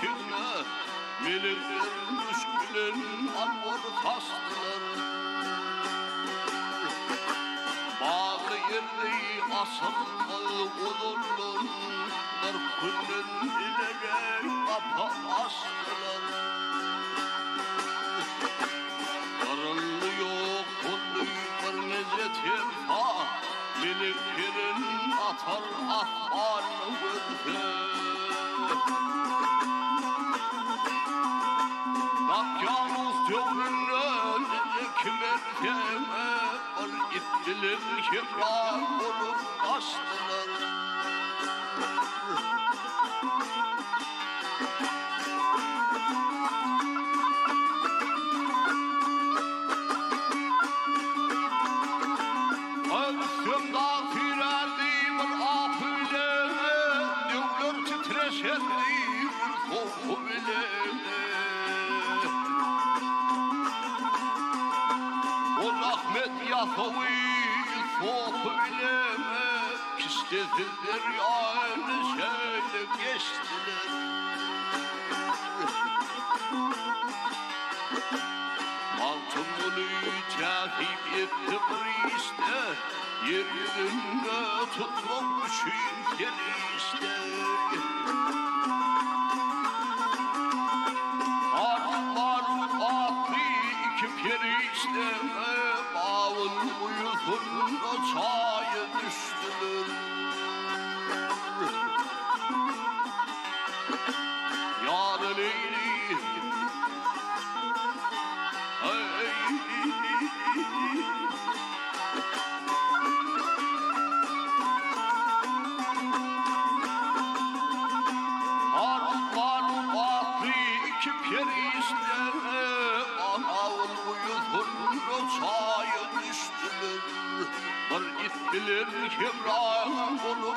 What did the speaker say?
sürme Melekler müşkülün anvar tastılar. Bağlı yerde asılmalı olurlar kullun ileri kapa astılar. Karınlı yok kullu bir mezet yerfa Meleklerin atar ahvalını vırdı Ekmer teme Var ittiler kebrar olup astılar Öksüm dağ firerdim apile Dövler titreşerdim korku bile rahmet yasavi soğuk bileme Kistediler yani şöyle geçtiler Altınını cahip etti Christe Yeryüzünde tutmamışım gelişte Arılar aklı iki perişte Bağın uyusunda çaya düştüler Yarın Harun vakti iki perişte Anavun uyusun çaya Bir ittiler kibran bulup